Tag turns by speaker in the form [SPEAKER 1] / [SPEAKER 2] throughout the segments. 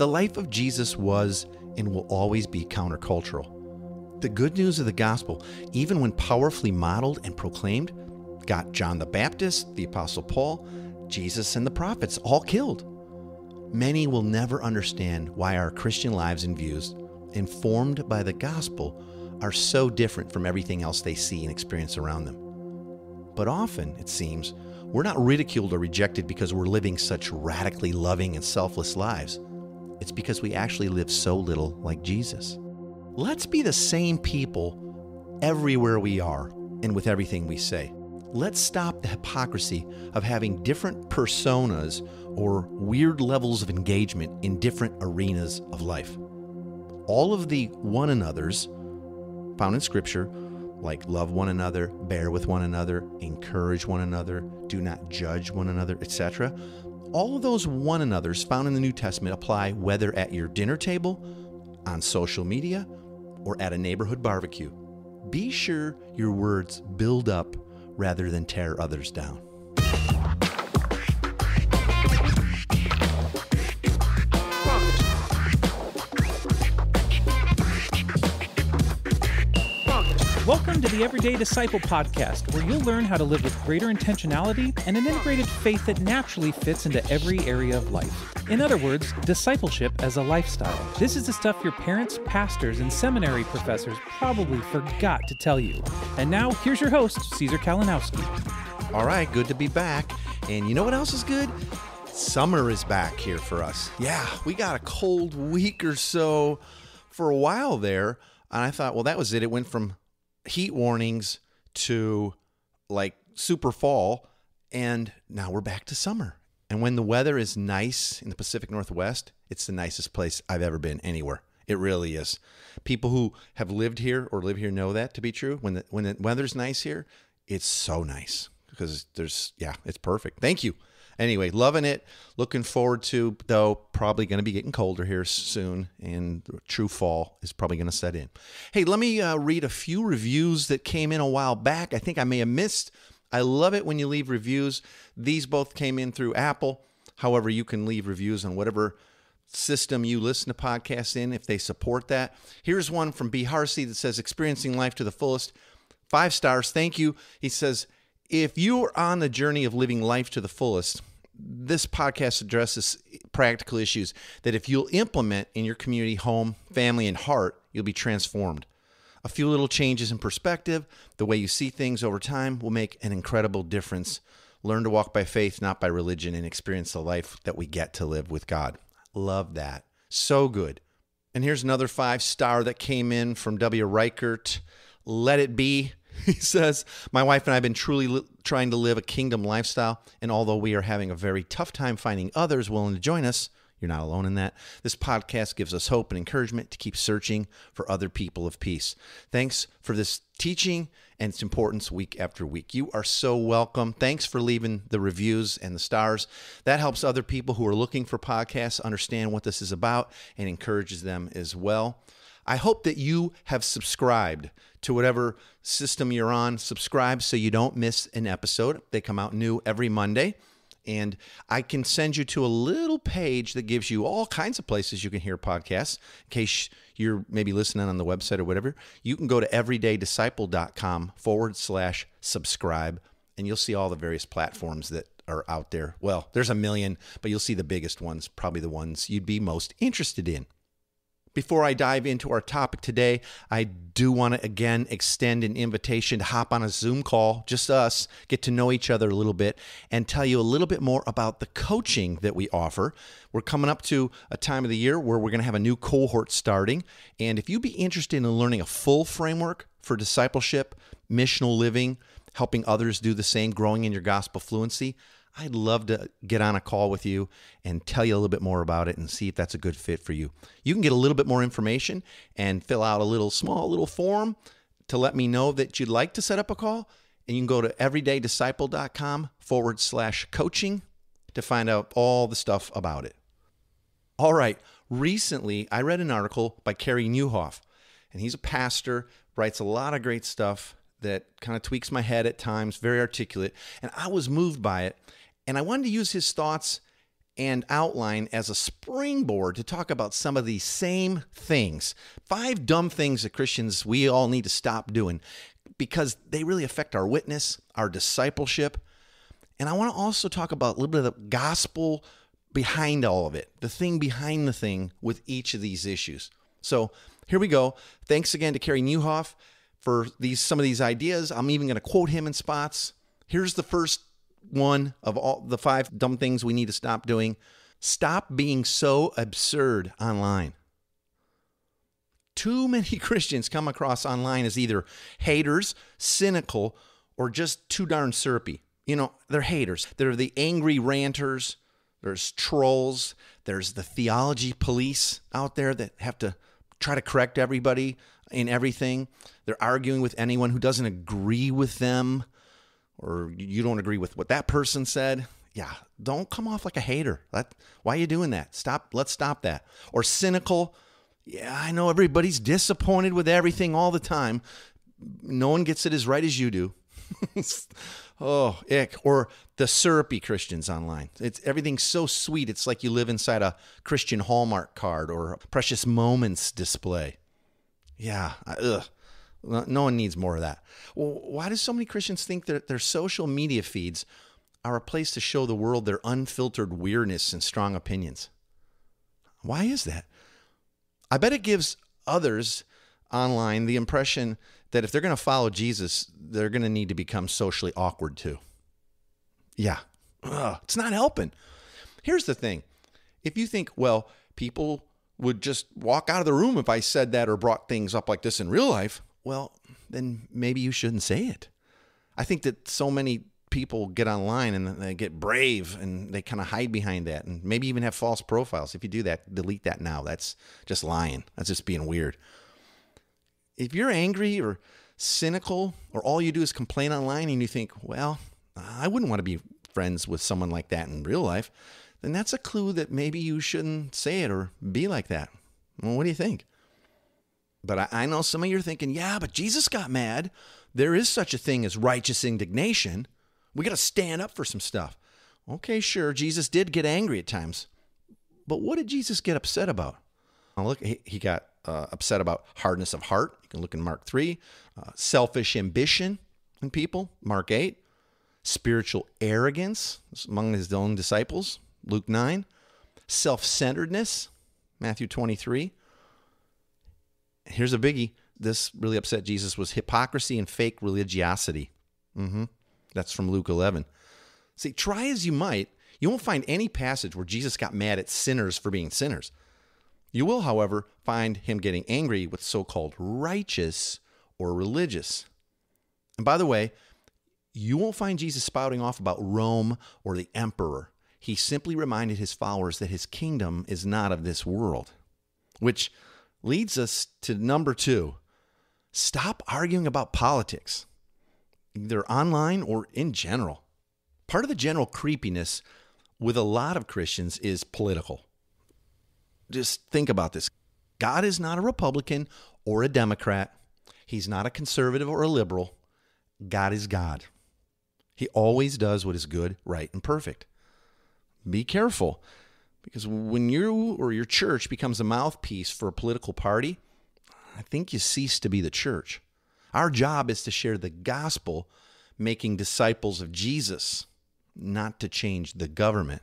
[SPEAKER 1] The life of Jesus was and will always be countercultural. The good news of the gospel, even when powerfully modeled and proclaimed, got John the Baptist, the Apostle Paul, Jesus, and the prophets all killed. Many will never understand why our Christian lives and views, informed by the gospel, are so different from everything else they see and experience around them. But often, it seems, we're not ridiculed or rejected because we're living such radically loving and selfless lives. It's because we actually live so little like Jesus. Let's be the same people everywhere we are and with everything we say. Let's stop the hypocrisy of having different personas or weird levels of engagement in different arenas of life. All of the one another's found in Scripture, like love one another, bear with one another, encourage one another, do not judge one another, etc. All of those one another's found in the New Testament apply whether at your dinner table, on social media, or at a neighborhood barbecue. Be sure your words build up rather than tear others down.
[SPEAKER 2] Welcome to the Everyday Disciple podcast, where you'll learn how to live with greater intentionality and an integrated faith that naturally fits into every area of life. In other words, discipleship as a lifestyle. This is the stuff your parents, pastors, and seminary professors probably forgot to tell you. And now, here's your host, Caesar Kalinowski.
[SPEAKER 1] All right, good to be back. And you know what else is good? Summer is back here for us. Yeah, we got a cold week or so for a while there. And I thought, well, that was it. It went from heat warnings to like super fall. And now we're back to summer. And when the weather is nice in the Pacific Northwest, it's the nicest place I've ever been anywhere. It really is. People who have lived here or live here know that to be true. When the when the weather's nice here, it's so nice because there's yeah, it's perfect. Thank you. Anyway, loving it. Looking forward to though probably going to be getting colder here soon, and true fall is probably going to set in. Hey, let me uh, read a few reviews that came in a while back. I think I may have missed. I love it when you leave reviews. These both came in through Apple. However, you can leave reviews on whatever system you listen to podcasts in if they support that. Here's one from B. Harsey that says, Experiencing life to the fullest. Five stars. Thank you. He says, If you are on the journey of living life to the fullest, this podcast addresses practical issues that if you'll implement in your community, home, family, and heart, you'll be transformed. A few little changes in perspective, the way you see things over time, will make an incredible difference. Learn to walk by faith, not by religion, and experience the life that we get to live with God. Love that. So good. And here's another five star that came in from W. Reichert. Let it be. He says, My wife and I have been truly li- trying to live a kingdom lifestyle, and although we are having a very tough time finding others willing to join us, you're not alone in that. This podcast gives us hope and encouragement to keep searching for other people of peace. Thanks for this teaching and its importance week after week. You are so welcome. Thanks for leaving the reviews and the stars. That helps other people who are looking for podcasts understand what this is about and encourages them as well. I hope that you have subscribed to whatever system you're on. Subscribe so you don't miss an episode. They come out new every Monday. And I can send you to a little page that gives you all kinds of places you can hear podcasts. In case you're maybe listening on the website or whatever, you can go to everydaydisciple.com forward slash subscribe, and you'll see all the various platforms that are out there. Well, there's a million, but you'll see the biggest ones, probably the ones you'd be most interested in. Before I dive into our topic today, I do want to again extend an invitation to hop on a Zoom call, just us, get to know each other a little bit, and tell you a little bit more about the coaching that we offer. We're coming up to a time of the year where we're going to have a new cohort starting. And if you'd be interested in learning a full framework for discipleship, missional living, helping others do the same, growing in your gospel fluency, I'd love to get on a call with you and tell you a little bit more about it and see if that's a good fit for you. You can get a little bit more information and fill out a little small little form to let me know that you'd like to set up a call. And you can go to everydaydisciple.com forward slash coaching to find out all the stuff about it. All right. Recently, I read an article by Carey Nieuwhof, and he's a pastor, writes a lot of great stuff that kind of tweaks my head at times, very articulate. And I was moved by it. And I wanted to use his thoughts and outline as a springboard to talk about some of these same things. Five dumb things that Christians we all need to stop doing because they really affect our witness, our discipleship. And I want to also talk about a little bit of the gospel behind all of it, the thing behind the thing with each of these issues. So here we go. Thanks again to Carey Nieuwhof for these some of these ideas. I'm even going to quote him in spots. Here's the first one of all the five dumb things we need to stop doing. Stop being so absurd online. Too many Christians come across online as either haters, cynical, or just too darn syrupy. You know, they're haters. They're the angry ranters. There's trolls. There's the theology police out there that have to try to correct everybody in everything. They're arguing with anyone who doesn't agree with them or you don't agree with what that person said. Yeah, don't come off like a hater. That, why are you doing that? Stop. Let's stop that. Or cynical. Yeah, I know everybody's disappointed with everything all the time. No one gets it as right as you do. oh, ick. Or the syrupy Christians online. It's everything's so sweet. It's like you live inside a Christian Hallmark card or a Precious Moments display. Yeah, ugh. No one needs more of that. Well, why do so many Christians think that their social media feeds are a place to show the world their unfiltered weirdness and strong opinions? Why is that? I bet it gives others online the impression that if they're going to follow Jesus, they're going to need to become socially awkward too. Yeah, Ugh, it's not helping. Here's the thing if you think, well, people would just walk out of the room if I said that or brought things up like this in real life, well, then maybe you shouldn't say it. I think that so many people get online and they get brave and they kind of hide behind that and maybe even have false profiles. If you do that, delete that now. That's just lying. That's just being weird. If you're angry or cynical or all you do is complain online and you think, well, I wouldn't want to be friends with someone like that in real life, then that's a clue that maybe you shouldn't say it or be like that. Well, what do you think? But I, I know some of you are thinking, yeah, but Jesus got mad. There is such a thing as righteous indignation. We got to stand up for some stuff. Okay, sure, Jesus did get angry at times. But what did Jesus get upset about? Look, he, he got uh, upset about hardness of heart. You can look in Mark 3. Uh, selfish ambition in people, Mark 8. Spiritual arrogance among his own disciples, Luke 9. Self centeredness, Matthew 23 here's a biggie. This really upset Jesus was hypocrisy and fake religiosity. Mm-hmm. That's from Luke 11. See, try as you might, you won't find any passage where Jesus got mad at sinners for being sinners. You will, however, find him getting angry with so called righteous or religious. And by the way, you won't find Jesus spouting off about Rome or the emperor. He simply reminded his followers that his kingdom is not of this world, which leads us to number two stop arguing about politics, either online or in general. Part of the general creepiness with a lot of Christians is political. Just think about this God is not a Republican or a Democrat, He's not a conservative or a liberal. God is God. He always does what is good, right, and perfect. Be careful because when you or your church becomes a mouthpiece for a political party, I think you cease to be the church. Our job is to share the gospel, making disciples of Jesus, not to change the government.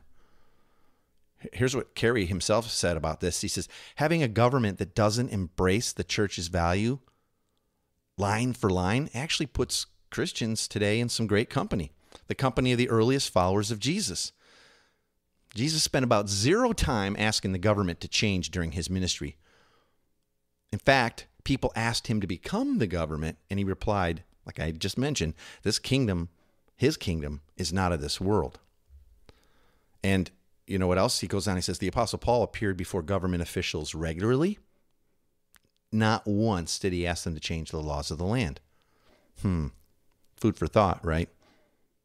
[SPEAKER 1] Here's what Carey himself said about this. He says, having a government that doesn't embrace the church's value line for line actually puts Christians today in some great company, the company of the earliest followers of Jesus. Jesus spent about zero time asking the government to change during his ministry. In fact, people asked him to become the government, and he replied, like I just mentioned, this kingdom, his kingdom, is not of this world. And you know what else? He goes on, he says, The Apostle Paul appeared before government officials regularly. Not once did he ask them to change the laws of the land. Hmm. Food for thought, right?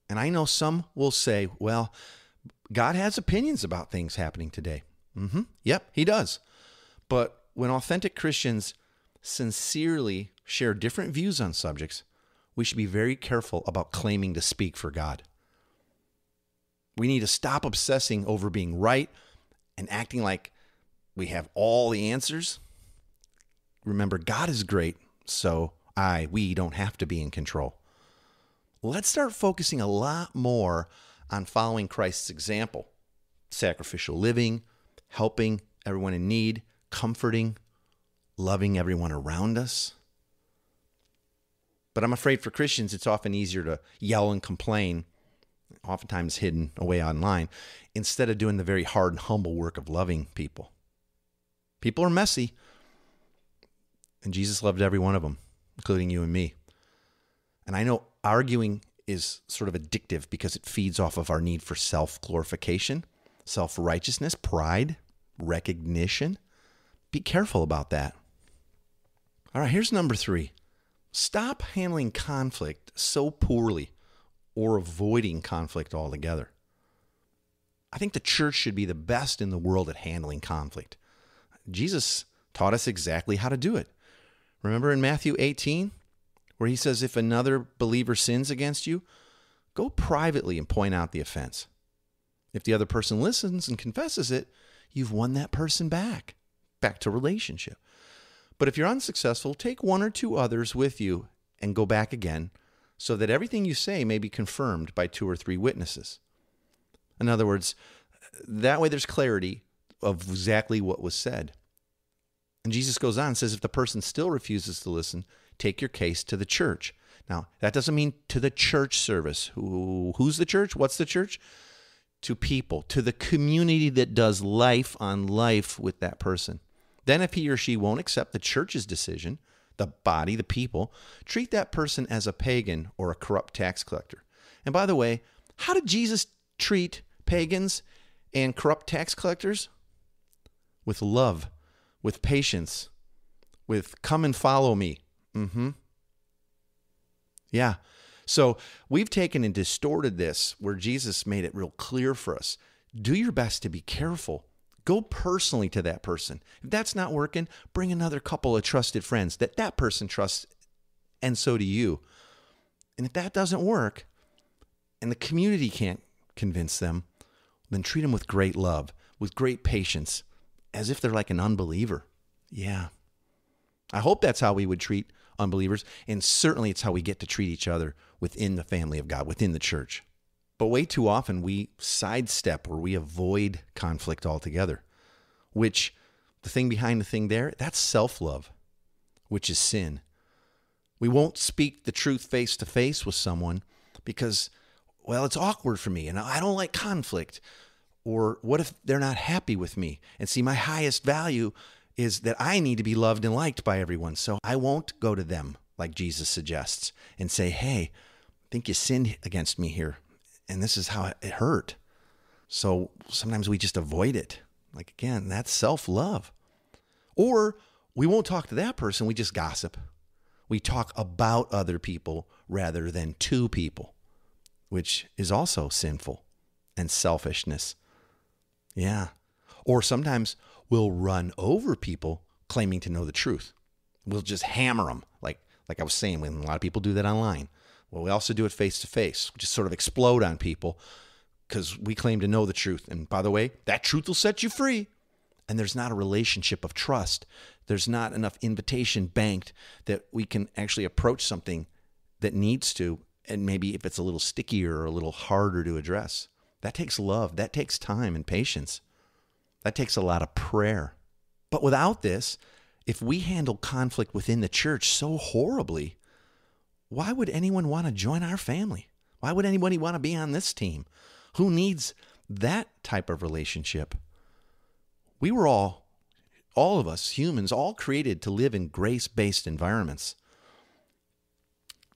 [SPEAKER 1] And I know some will say, well, God has opinions about things happening today. Mm-hmm. Yep, he does. But when authentic Christians sincerely share different views on subjects, we should be very careful about claiming to speak for God. We need to stop obsessing over being right and acting like we have all the answers. Remember, God is great, so I, we don't have to be in control. Let's start focusing a lot more on following Christ's example sacrificial living, helping everyone in need, comforting, loving everyone around us. But I'm afraid for Christians, it's often easier to yell and complain, oftentimes hidden away online, instead of doing the very hard and humble work of loving people. People are messy, and Jesus loved every one of them, including you and me. And I know arguing is sort of addictive because it feeds off of our need for self glorification, self righteousness, pride, recognition. Be careful about that. All right, here's number three stop handling conflict so poorly or avoiding conflict altogether. I think the church should be the best in the world at handling conflict. Jesus taught us exactly how to do it. Remember in Matthew 18, where he says, If another believer sins against you, go privately and point out the offense. If the other person listens and confesses it, you've won that person back, back to relationship. But if you're unsuccessful, take one or two others with you and go back again so that everything you say may be confirmed by two or three witnesses. In other words, that way there's clarity of exactly what was said. And Jesus goes on and says, if the person still refuses to listen, take your case to the church. Now, that doesn't mean to the church service. Who, who's the church? What's the church? To people, to the community that does life on life with that person. Then, if he or she won't accept the church's decision, the body, the people, treat that person as a pagan or a corrupt tax collector. And by the way, how did Jesus treat pagans and corrupt tax collectors? With love, with patience, with come and follow me. Mm-hmm. Yeah. So we've taken and distorted this where Jesus made it real clear for us. Do your best to be careful Go personally to that person. If that's not working, bring another couple of trusted friends that that person trusts, and so do you. And if that doesn't work, and the community can't convince them, then treat them with great love, with great patience, as if they're like an unbeliever. Yeah. I hope that's how we would treat unbelievers. And certainly it's how we get to treat each other within the family of God, within the church. But way too often we sidestep or we avoid conflict altogether, which the thing behind the thing there, that's self love, which is sin. We won't speak the truth face to face with someone because, well, it's awkward for me and I don't like conflict. Or what if they're not happy with me? And see, my highest value is that I need to be loved and liked by everyone. So I won't go to them like Jesus suggests and say, hey, I think you sinned against me here and this is how it hurt. So sometimes we just avoid it. Like again, that's self love. Or we won't talk to that person, we just gossip. We talk about other people rather than to people, which is also sinful and selfishness. Yeah. Or sometimes we'll run over people claiming to know the truth. We'll just hammer them, like like I was saying, when a lot of people do that online. Well, we also do it face to face, just sort of explode on people because we claim to know the truth. And by the way, that truth will set you free. And there's not a relationship of trust. There's not enough invitation banked that we can actually approach something that needs to. And maybe if it's a little stickier or a little harder to address, that takes love, that takes time and patience. That takes a lot of prayer. But without this, if we handle conflict within the church so horribly, why would anyone want to join our family? Why would anybody want to be on this team? Who needs that type of relationship? We were all, all of us humans, all created to live in grace based environments.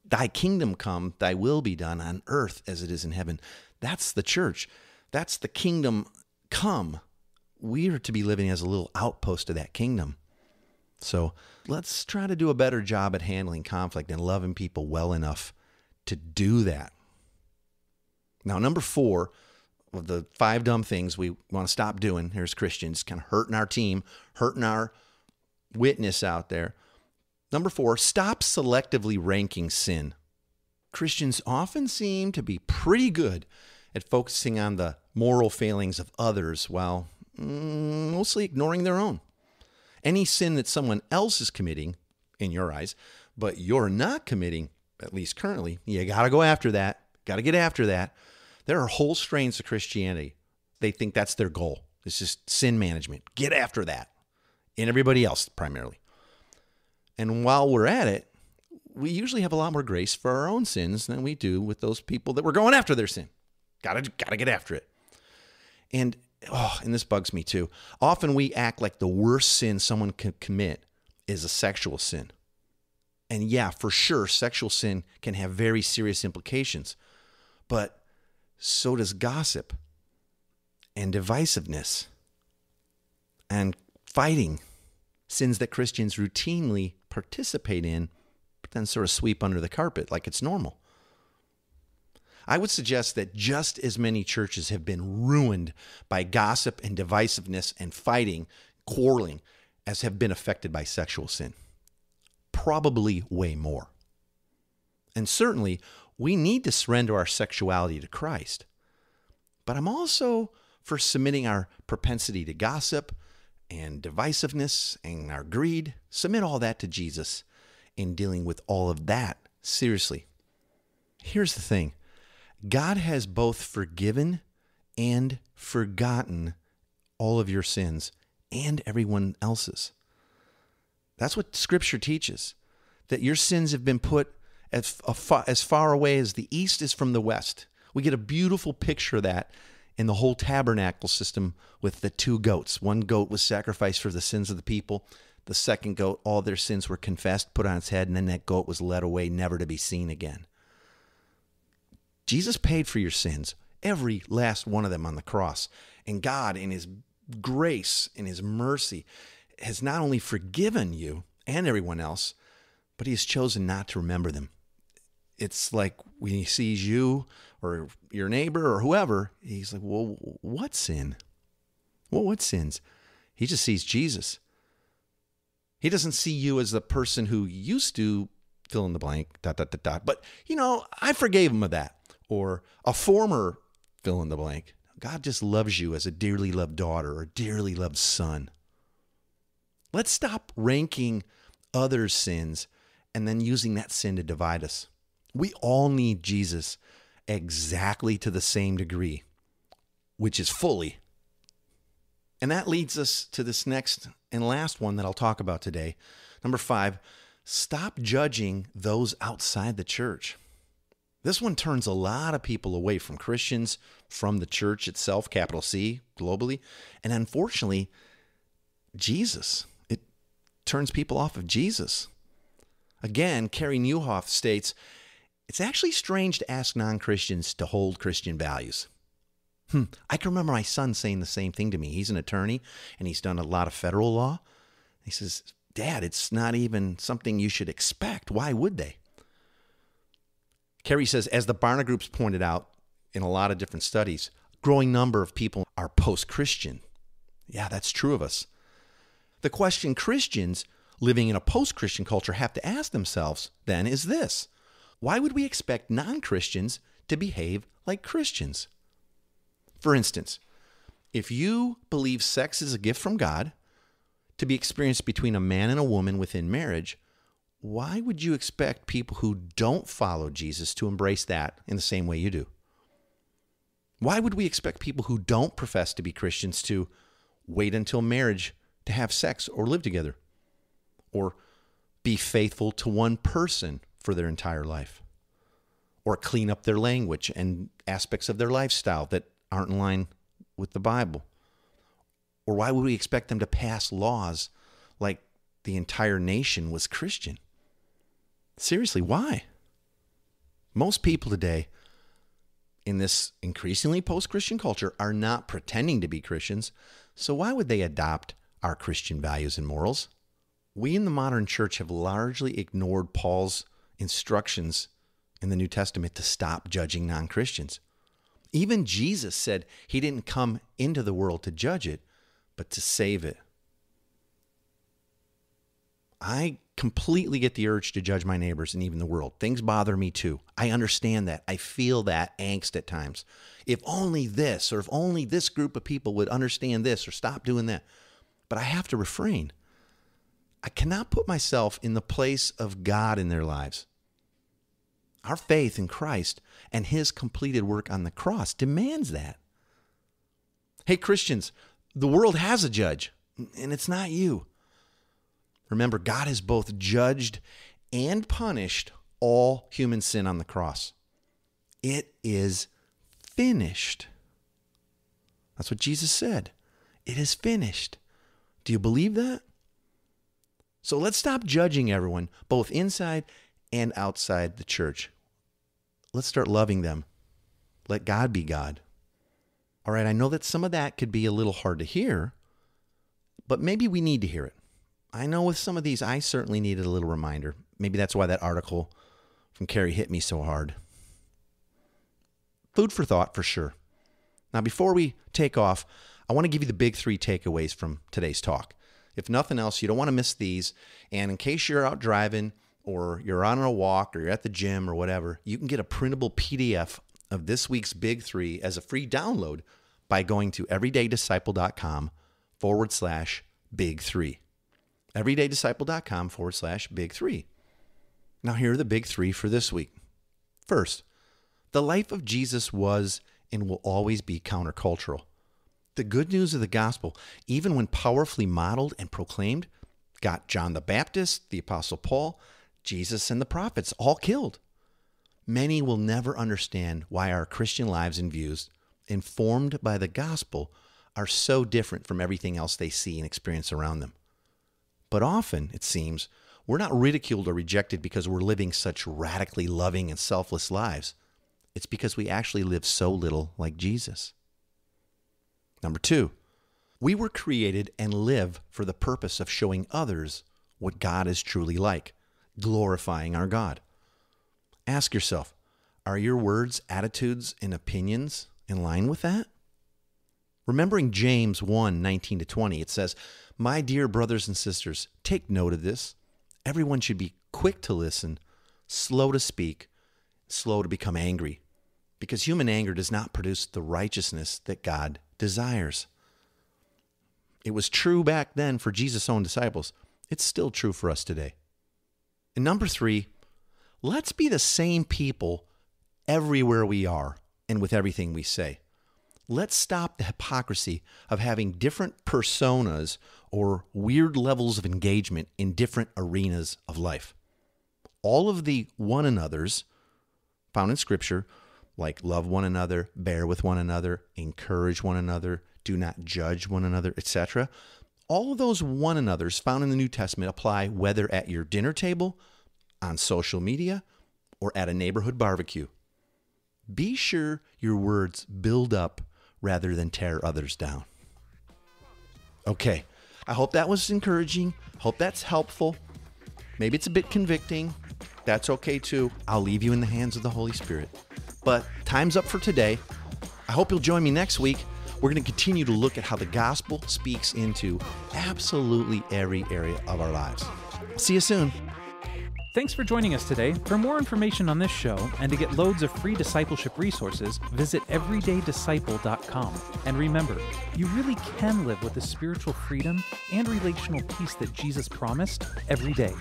[SPEAKER 1] Thy kingdom come, thy will be done on earth as it is in heaven. That's the church. That's the kingdom come. We are to be living as a little outpost of that kingdom. So let's try to do a better job at handling conflict and loving people well enough to do that. Now, number four of the five dumb things we want to stop doing here as Christians, kind of hurting our team, hurting our witness out there. Number four, stop selectively ranking sin. Christians often seem to be pretty good at focusing on the moral failings of others while Mm, mostly ignoring their own. Any sin that someone else is committing, in your eyes, but you're not committing, at least currently, you got to go after that. Got to get after that. There are whole strains of Christianity. They think that's their goal. It's just sin management. Get after that. And everybody else, primarily. And while we're at it, we usually have a lot more grace for our own sins than we do with those people that we're going after their sin. Gotta gotta get after it. And oh, and this bugs me too. Often we act like the worst sin someone can commit is a sexual sin. And yeah, for sure, sexual sin can have very serious implications. But so does gossip and divisiveness and fighting, sins that Christians routinely participate in, but then sort of sweep under the carpet like it's normal. I would suggest that just as many churches have been ruined by gossip and divisiveness and fighting, quarreling, as have been affected by sexual sin. Probably way more. And certainly, we need to surrender our sexuality to Christ. But I'm also for submitting our propensity to gossip and divisiveness and our greed, submit all that to Jesus in dealing with all of that seriously. Here's the thing God has both forgiven and forgotten all of your sins and everyone else's. That's what Scripture teaches that your sins have been put as far, as far away as the east is from the west. We get a beautiful picture of that in the whole tabernacle system with the two goats. One goat was sacrificed for the sins of the people. The second goat, all their sins were confessed, put on its head, and then that goat was led away, never to be seen again. Jesus paid for your sins, every last one of them on the cross. And God, in His grace, in His mercy, has not only forgiven you and everyone else, but He has chosen not to remember them. It's like when He sees you or your neighbor or whoever, He's like, well, what sin? Well, what sins? He just sees Jesus. He doesn't see you as the person who used to fill in the blank, dot, dot, dot, dot. But, you know, I forgave him of that or a former fill in the blank. God just loves you as a dearly loved daughter or dearly loved son. Let's stop ranking others' sins and then using that sin to divide us. We all need Jesus exactly to the same degree, which is fully. And that leads us to this next and last one that I'll talk about today. Number five, stop judging those outside the church. This one turns a lot of people away from Christians, from the church itself, capital C, globally. And unfortunately, Jesus. It turns people off of Jesus. Again, Carey Nieuwhof states it's actually strange to ask non Christians to hold Christian values. Hmm. I can remember my son saying the same thing to me. He's an attorney and he's done a lot of federal law. He says, Dad, it's not even something you should expect. Why would they? Carey says, as the Barna Groups pointed out in a lot of different studies, a growing number of people are post Christian. Yeah, that's true of us. The question Christians living in a post Christian culture have to ask themselves then is this why would we expect non Christians to behave like Christians? For instance, if you believe sex is a gift from God to be experienced between a man and a woman within marriage, why would you expect people who don't follow Jesus to embrace that in the same way you do? Why would we expect people who don't profess to be Christians to wait until marriage to have sex or live together? Or be faithful to one person for their entire life? Or clean up their language and aspects of their lifestyle that aren't in line with the Bible? Or why would we expect them to pass laws like the entire nation was Christian? Seriously, why? Most people today in this increasingly post Christian culture are not pretending to be Christians, so why would they adopt our Christian values and morals? We in the modern church have largely ignored Paul's instructions in the New Testament to stop judging non Christians. Even Jesus said he didn't come into the world to judge it, but to save it. I completely get the urge to judge my neighbors and even the world. Things bother me too. I understand that. I feel that angst at times. If only this, or if only this group of people would understand this or stop doing that. But I have to refrain. I cannot put myself in the place of God in their lives. Our faith in Christ and his completed work on the cross demands that. Hey, Christians, the world has a judge, and it's not you. Remember, God has both judged and punished all human sin on the cross. It is finished. That's what Jesus said. It is finished. Do you believe that? So let's stop judging everyone, both inside and outside the church. Let's start loving them. Let God be God. All right, I know that some of that could be a little hard to hear, but maybe we need to hear it. I know with some of these, I certainly needed a little reminder. Maybe that's why that article from Carey hit me so hard. Food for thought for sure. Now, before we take off, I want to give you the big three takeaways from today's talk. If nothing else, you don't want to miss these. And in case you're out driving or you're on a walk or you're at the gym or whatever, you can get a printable PDF of this week's big three as a free download by going to everydaydisciple.com forward slash big three everydaydisciple.com forward slash big three. Now, here are the big three for this week. First, the life of Jesus was and will always be countercultural. The good news of the gospel, even when powerfully modeled and proclaimed, got John the Baptist, the Apostle Paul, Jesus, and the prophets all killed. Many will never understand why our Christian lives and views, informed by the gospel, are so different from everything else they see and experience around them. But often, it seems, we're not ridiculed or rejected because we're living such radically loving and selfless lives. It's because we actually live so little like Jesus. Number two, we were created and live for the purpose of showing others what God is truly like, glorifying our God. Ask yourself are your words, attitudes, and opinions in line with that? Remembering James 1 19 to 20, it says, My dear brothers and sisters, take note of this. Everyone should be quick to listen, slow to speak, slow to become angry, because human anger does not produce the righteousness that God desires. It was true back then for Jesus' own disciples. It's still true for us today. And number three, let's be the same people everywhere we are and with everything we say let's stop the hypocrisy of having different personas or weird levels of engagement in different arenas of life. All of the one another's found in Scripture, like love one another, bear with one another, encourage one another, do not judge one another, etc. All of those one another's found in the New Testament apply whether at your dinner table, on social media, or at a neighborhood barbecue. Be sure your words build up rather than tear others down. Okay, I hope that was encouraging. Hope that's helpful. Maybe it's a bit convicting. That's okay too. I'll leave you in the hands of the Holy Spirit. But time's up for today. I hope you'll join me next week. We're going to continue to look at how the gospel speaks into absolutely every area of our lives. See you soon.
[SPEAKER 2] Thanks for joining us today. For more information on this show and to get loads of free discipleship resources, visit everydaydisciple.com. And remember, you really can live with the spiritual freedom and relational peace that Jesus promised every day.